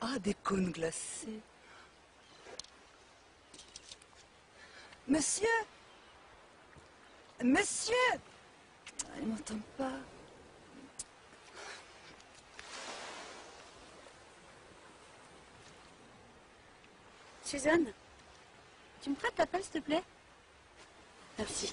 Ah, des cônes glacés. Monsieur Monsieur Ah, Il m'entend pas. Suzanne, tu me prêtes ta pelle, s'il te plaît? Merci.